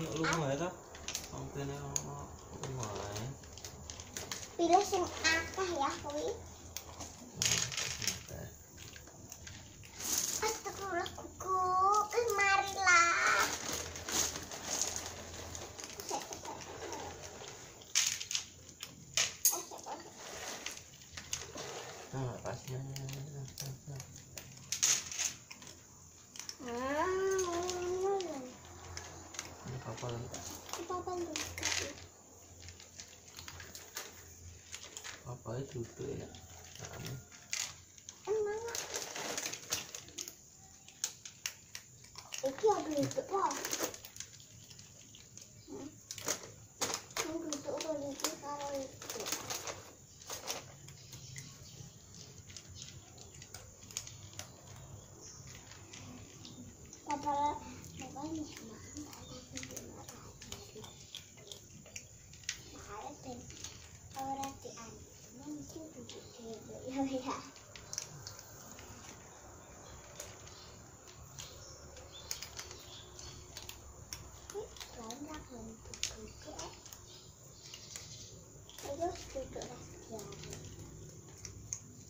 nhựa luôn rồi đó không cái này không không phải pilosin apa ya kau nah lepasnya ini papa lengkap itu? Tuh ya emang ini apa? itu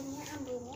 ini ambilnya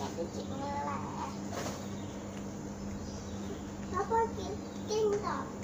我的姐姐来了然给给你找